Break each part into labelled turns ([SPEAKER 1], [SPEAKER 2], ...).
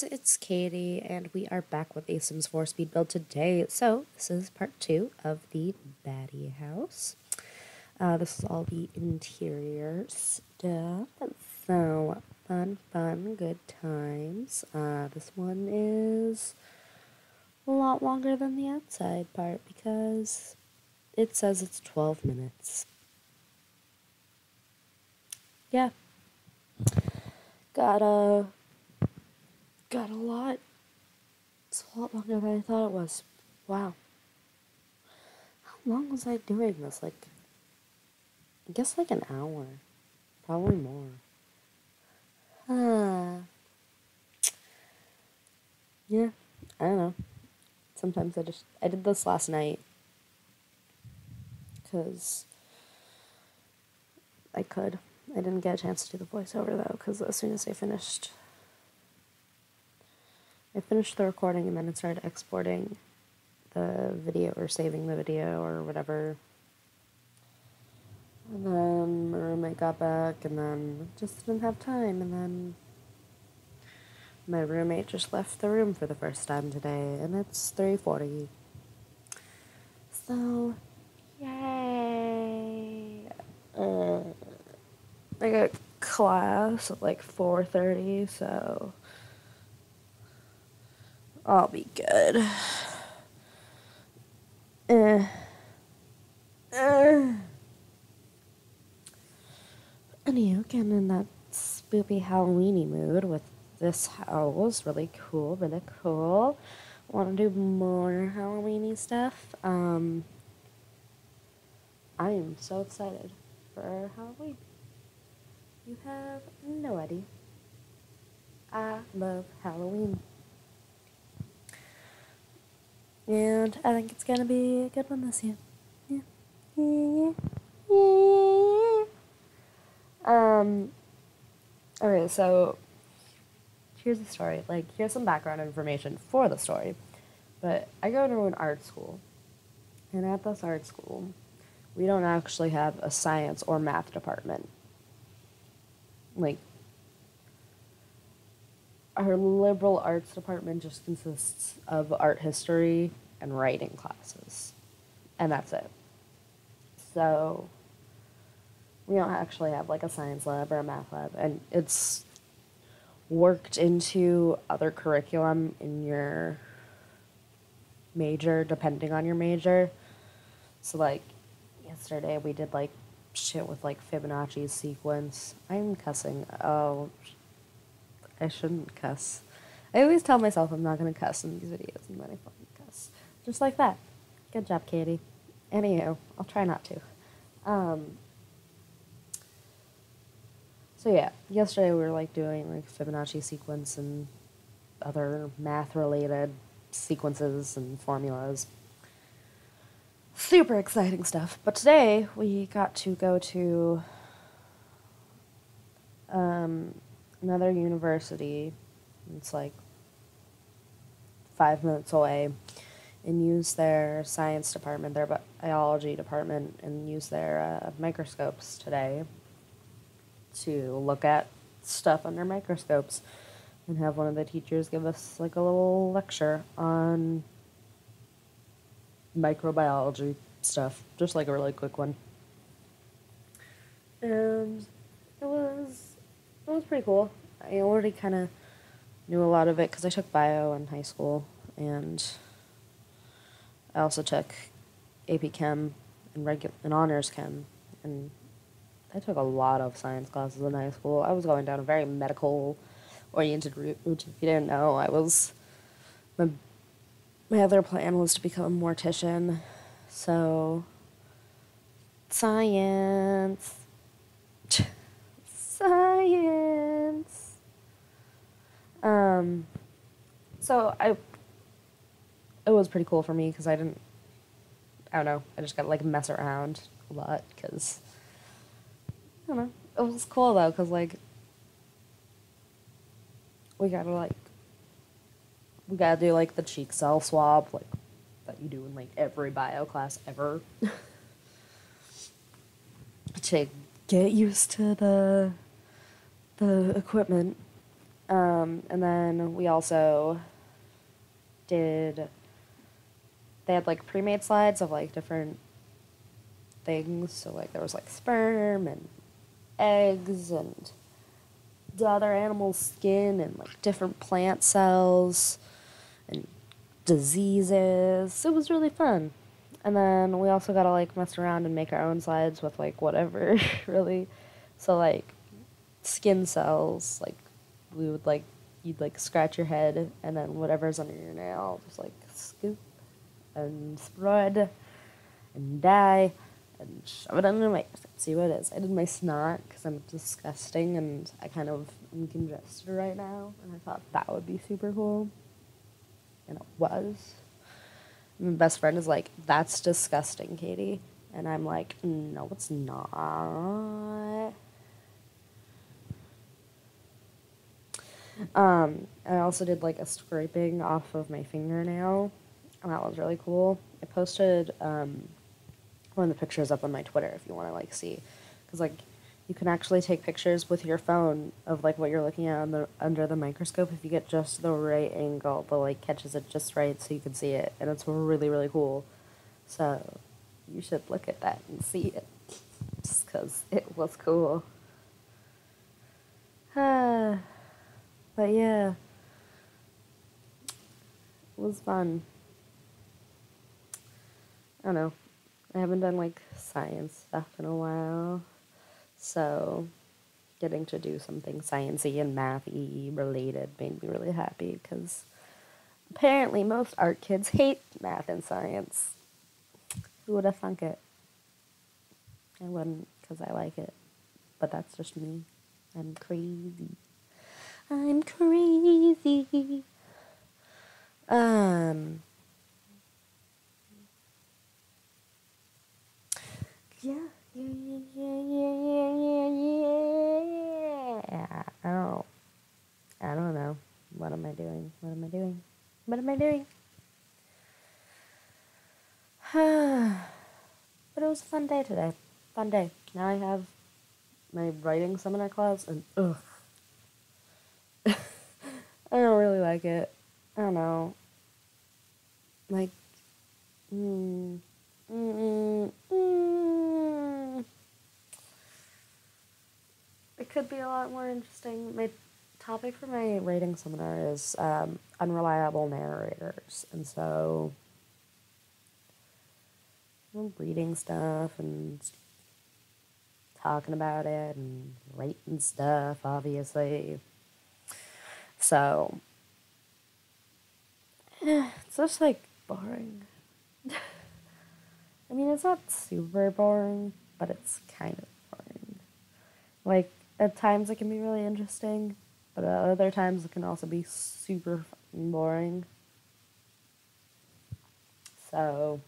[SPEAKER 1] guys, it's Katie, and we are back with a Sims 4 speed build today. So, this is part two of the Batty house. Uh, this is all the interior stuff. So, fun, fun, good times. Uh, this one is a lot longer than the outside part because it says it's 12 minutes. Yeah. Got a got a lot. It's a lot longer than I thought it was. Wow. How long was I doing this? Like, I guess like an hour. Probably more. Huh. Yeah, I don't know. Sometimes I just, I did this last night. Because I could. I didn't get a chance to do the voiceover though, because as soon as I finished I finished the recording and then it started exporting the video or saving the video or whatever. And then my roommate got back and then just didn't have time and then my roommate just left the room for the first time today and it's 3:40. So, yay. Uh, I got class at like 4:30, so I'll be good. Eh. Anywho, getting in that spoopy Halloweeny mood with this house. Really cool, really cool. Want to do more Halloweeny stuff. Um, I am so excited for Halloween. You have no idea. I love Halloween. And I think it's gonna be a good one this year. Yeah. Yeah. Yeah. Um okay, so here's the story. Like here's some background information for the story. But I go to an art school. And at this art school, we don't actually have a science or math department. Like our liberal arts department just consists of art history and writing classes. And that's it. So we don't actually have like a science lab or a math lab. And it's worked into other curriculum in your major, depending on your major. So, like, yesterday we did like shit with like Fibonacci's sequence. I'm cussing. Oh, I shouldn't cuss. I always tell myself I'm not gonna cuss in these videos, and then I fucking cuss. Just like that. Good job, Katie. Anywho, I'll try not to. Um, so yeah, yesterday we were like doing like Fibonacci sequence and other math related sequences and formulas. Super exciting stuff. But today we got to go to um, another university. It's like five minutes away, and use their science department, their biology department, and use their uh, microscopes today to look at stuff under microscopes and have one of the teachers give us like a little lecture on microbiology stuff, just like a really quick one. And it was it was pretty cool. I already kind of knew a lot of it because I took bio in high school, and I also took AP Chem and regular and honors Chem, and I took a lot of science classes in high school. I was going down a very medical oriented route. Which, if you didn't know, I was my my other plan was to become a mortician, so science science. Um, so I, it was pretty cool for me because I didn't, I don't know, I just got to like mess around a lot because, I don't know, it was cool though because like, we gotta like, we gotta do like the cheek cell swab like that you do in like every bio class ever. to get used to the the equipment Um, and then we also did. They had like pre-made slides of like different things. So like there was like sperm and eggs and the other animal's skin and like different plant cells and diseases. It was really fun. And then we also got to like mess around and make our own slides with like whatever, really. So like skin cells, like we would like you'd like scratch your head and then whatever's under your nail just like scoop and spread and dye and shove it under my see what it is. I did my snot because I'm disgusting and I kind of am congested right now, and I thought that would be super cool, and it was. My best friend is like, "That's disgusting, Katie," and I'm like, "No, it's not." Um, I also did like a scraping off of my fingernail, and that was really cool. I posted um, one of the pictures up on my Twitter if you want to like see, because like you can actually take pictures with your phone of like what you're looking at the, under the microscope if you get just the right angle, the like catches it just right so you can see it, and it's really really cool. So you should look at that and see it, just because it was cool. but yeah, it was fun. I don't know. I haven't done like science stuff in a while. So getting to do something sciencey and mathy related made me really happy because apparently most art kids hate math and science. Who would have thunk it? I wouldn't because I like it. But that's just me. I'm crazy. I'm crazy. Um Yeah, yeah, yeah, yeah, yeah, yeah, yeah, yeah. Oh, I don't know. What am I doing? What am I doing? What am I doing? but it was a fun day today. Fun day. Now I have my writing seminar class, and ugh, I don't really like it. I don't know. Like, mm, mm, mm. It could be a lot more interesting. My topic for my writing seminar is um, unreliable narrators, and so I'm reading stuff and talking about it and writing stuff, obviously. So, it's just like boring. I mean, it's not super boring, but it's kind of boring. Like, at times it can be really interesting, but at other times it can also be super boring. So,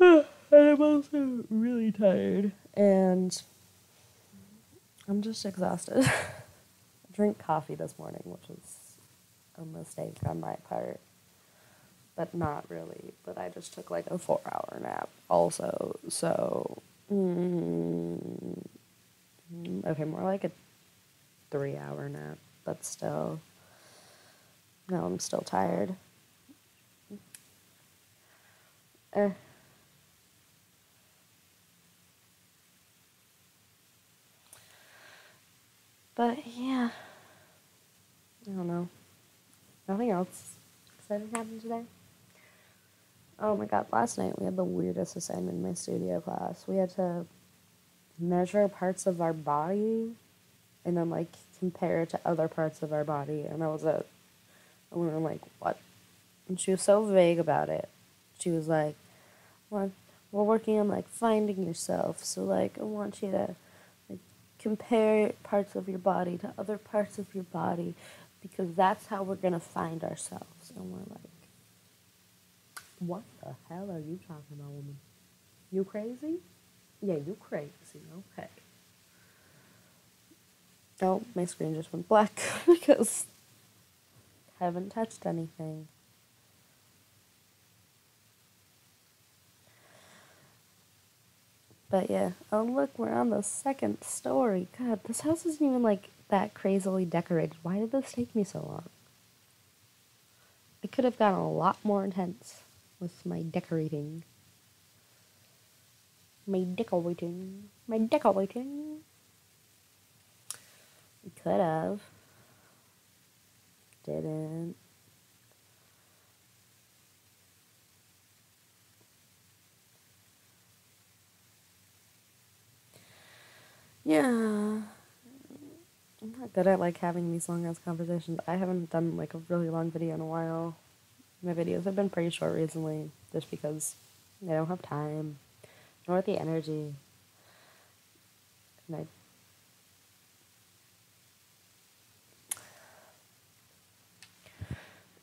[SPEAKER 1] and I'm also really tired and I'm just exhausted. I drank coffee this morning, which was a mistake on my part. But not really. But I just took like a four hour nap also. So, mm, okay, more like a three hour nap, but still. No, I'm still tired. Eh. But yeah, I don't know. Nothing else exciting happened today. Oh my god, last night we had the weirdest assignment in my studio class. We had to measure parts of our body and then like compare it to other parts of our body and that was it. And we were like, what? And she was so vague about it. She was like, well, we're working on like finding yourself. So like I want you to compare parts of your body to other parts of your body because that's how we're going to find ourselves. And we're like, what the hell are you talking about, woman? You crazy? Yeah, you crazy. Okay. Oh, my screen just went black because I haven't touched anything. But yeah. Oh, look, we're on the second story. God, this house isn't even like that crazily decorated. Why did this take me so long? I could have gotten a lot more intense with my decorating. My decorating. My decorating. We could have. Didn't. Yeah. I'm not good at like having these long ass conversations. I haven't done like a really long video in a while. My videos have been pretty short recently just because I don't have time nor the energy. And I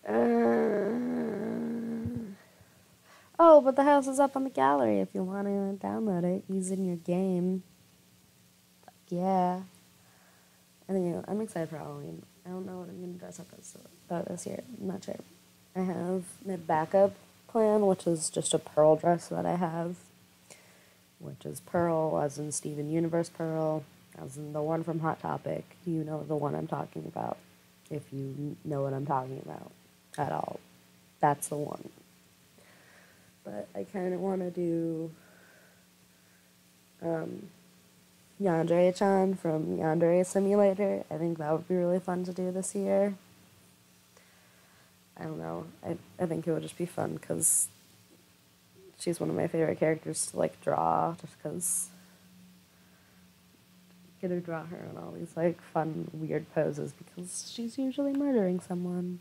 [SPEAKER 1] Uh, oh, but the house is up on the gallery if you want to download it using your game. Yeah. Anyway, I'm excited for Halloween. I don't know what I'm to dress up as this year. I'm not sure. I have my backup plan, which is just a pearl dress that I have, which is pearl, as in Steven Universe pearl, as in the one from Hot Topic. You know the one I'm talking about, if you know what I'm talking about at all. That's the one. But I kind of want to do um, Yandere chan from Yandere Simulator. I think that would be really fun to do this year. I don't know. I, I think it would just be fun because she's one of my favorite characters to like draw just because get to draw her in all these like fun weird poses because she's usually murdering someone.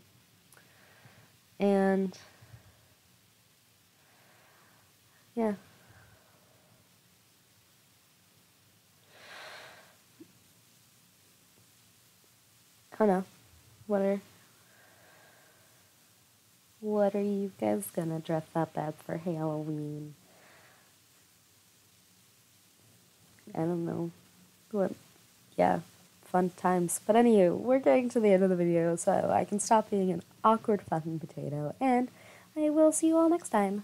[SPEAKER 1] And yeah. I don't know. What are what are you guys gonna dress up as for Halloween? I don't know. What yeah, fun times. But anyway, we're getting to the end of the video, so I can stop being an awkward fucking potato, and I will see you all next time.